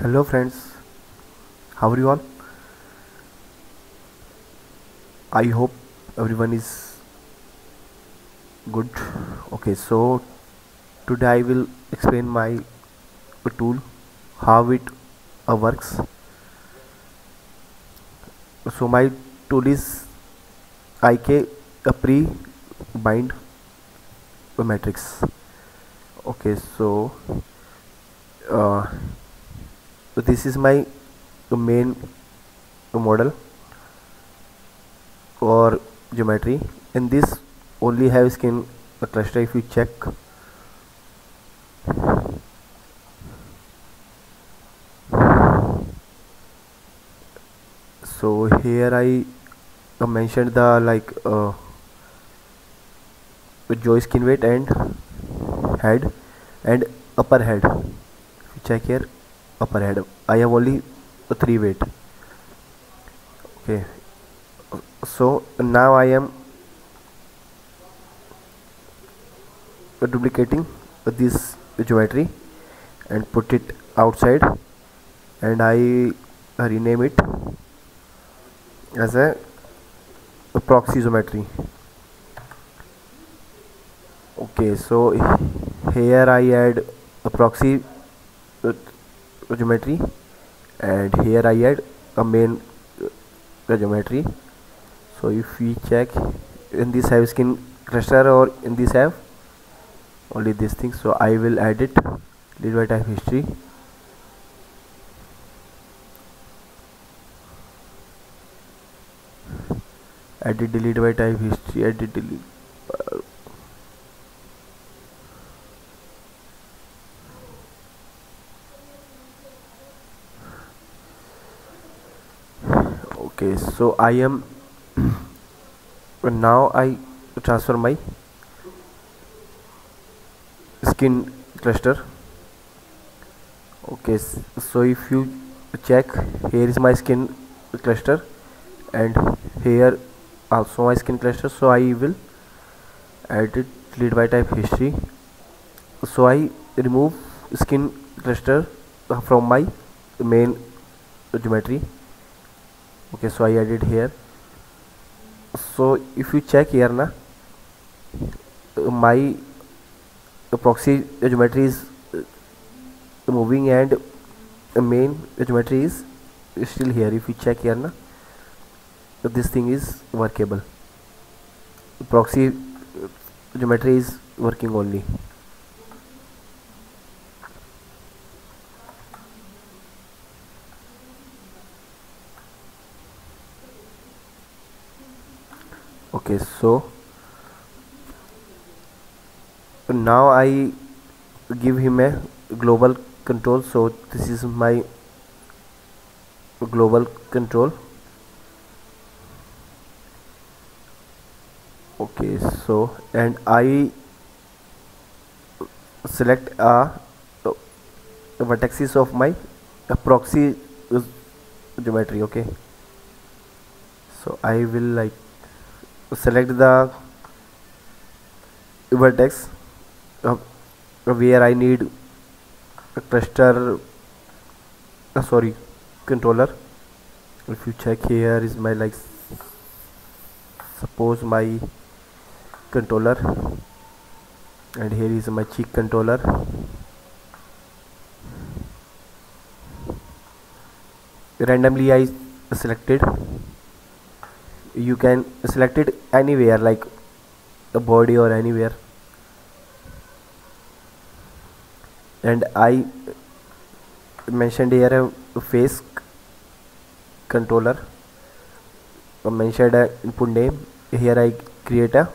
hello friends how are you all? I hope everyone is good. Okay so today i will explain my tool how it uh, works. So my tool is ik a pre bind matrix. Okay so uh, so this is my main model or geometry. And this only have skin cluster if you check. So here I mentioned the like uh, joy skin weight and head and upper head. Check here upper head. I have only three weight. Okay. So now I am duplicating this geometry and put it outside and I rename it as a, a proxy geometry. Okay so here I add a proxy uh, geometry. And here I add a main uh, geometry. So if we check in this have skin cluster or in this have only this thing so I will add it lead by type history. Edit delete by type history edit delete okay so I am now I transfer my skin cluster. Okay so if you check here is my skin cluster and here also my skin cluster. So I will add it lead by type history. So I remove skin cluster from my main geometry okay so I added here. So if you check here na my proxy geometry is uh, moving and main geometry is still here. If you check here na this thing is workable. Proxy uh, geometry is working only okay so now I give him a global control. So this is my global control. Okay so and I select a, a vertices of my a proxy geometry okay? So I will like select the vertex. Where I need a cluster uh, sorry controller. If you check here is my like suppose my controller. And here is my cheek controller. Randomly I selected you can select it anywhere like the body or anywhere. And I mentioned here a face controller. I mentioned a input name. Here I create a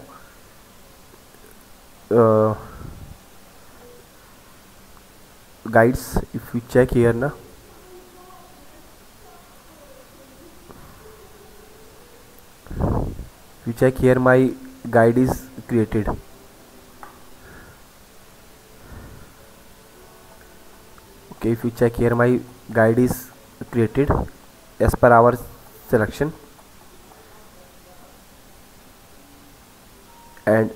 uh, guides. If you check here now you check here my guide is created. Okay if you check here my guide is created as per our selection. And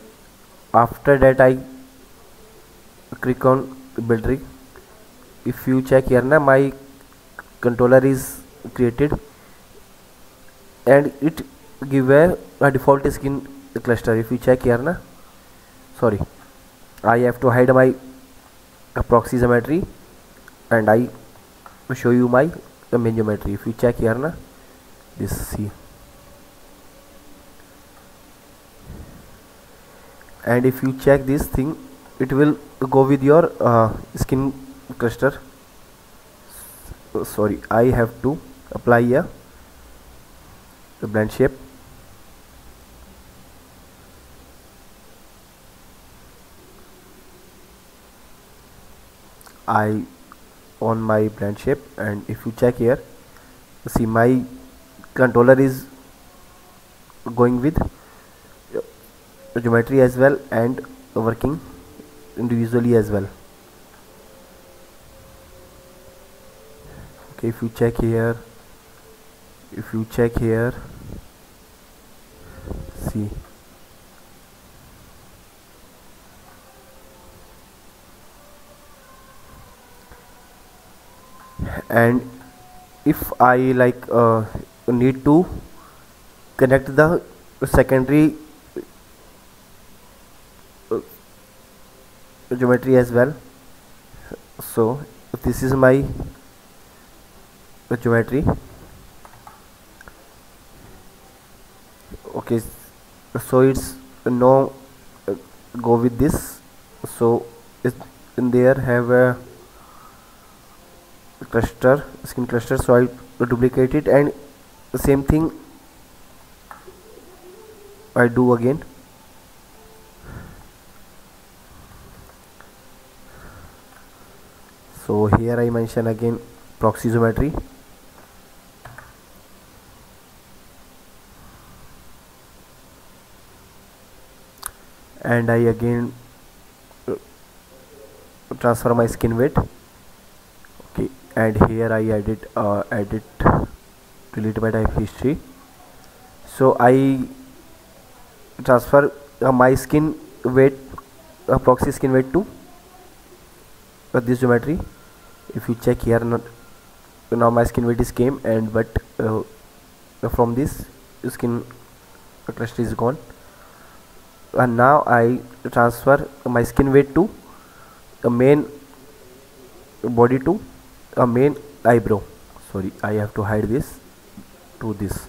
after that I click on build rig. If you check here now my controller is created. And it give a, default skin cluster. If you check here na? Sorry. I have to hide my proxy geometry and I show you my main geometry if you check here na? This see. And if you check this thing it will go with your uh, skin cluster. Sorry. I have to apply a, a blend shape I on my blend shape. And if you check here see my controller is going with geometry as well and working individually as well. Okay if you check here if you check here see and if I like uh, need to connect the secondary uh, geometry as well. So this is my geometry. Okay so it's no uh, go with this. So it's in there have a cluster skin cluster so I duplicate it and same thing I do again. So here I mention again proxy geometry and I again uh, transfer my skin weight and here I edit uh, edit delete by type history. So I transfer uh, my skin weight uh, proxy skin weight to uh, this geometry. If you check here not, now my skin weight is came and but uh, from this skin cluster is gone. And now I transfer my skin weight to the main body to a main eyebrow. Sorry I have to hide this to this.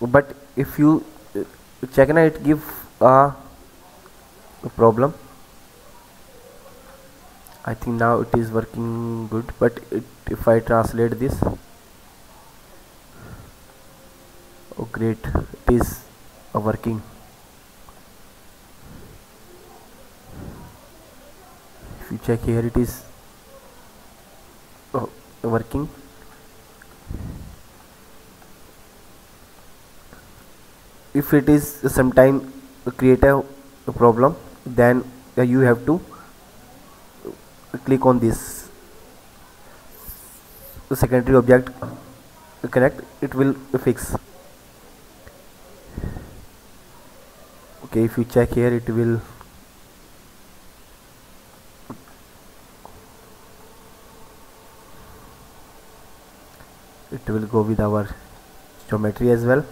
But if you uh, check now it give a problem. I think now it is working good but it, if I translate this oh great it is working check here it is oh, working. If it is sometime create a, a problem then uh, you have to click on this. Secondary object connect it will fix. Okay if you check here it will it will go with our geometry as well